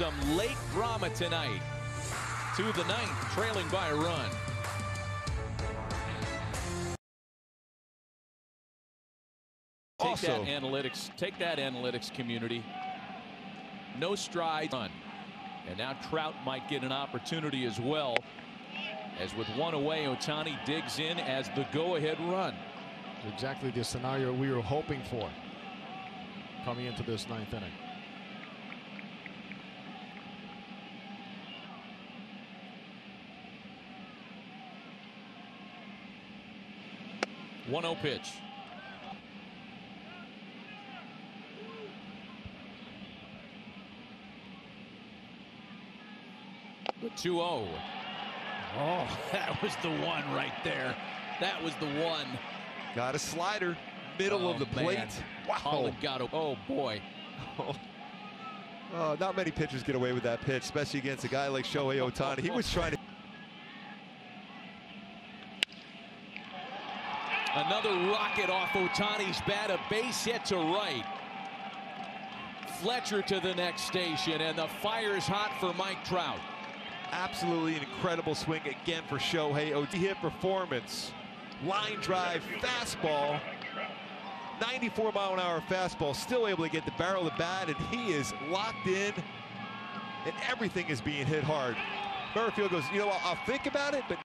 Some late drama tonight. To the ninth, trailing by a run. Take Also- that analytics. Take that analytics community. No stride run. And now Trout might get an opportunity as well. As with one away, Otani digs in as the go-ahead run. Exactly the scenario we were hoping for coming into this ninth inning. One 0 pitch. The 2 0. Oh, that was the one right there. That was the one. Got a slider, middle Oh, of the plate. man. Wow. Holland got a, oh boy. Oh. oh, not many pitchers get away with that pitch, especially against a guy like Shohei Otani. He was trying to. Another rocket off Otani's bat, a base hit to right. Fletcher to the next station, and the fire's hot for Mike Trout. Absolutely an incredible swing again for Shohei Otani. Hit performance, line drive, fastball, 94 mile an hour fastball, still able to get the barrel of the bat, and he is locked in, and everything is being hit hard. Merrifield goes, you know what, I'll think about it, but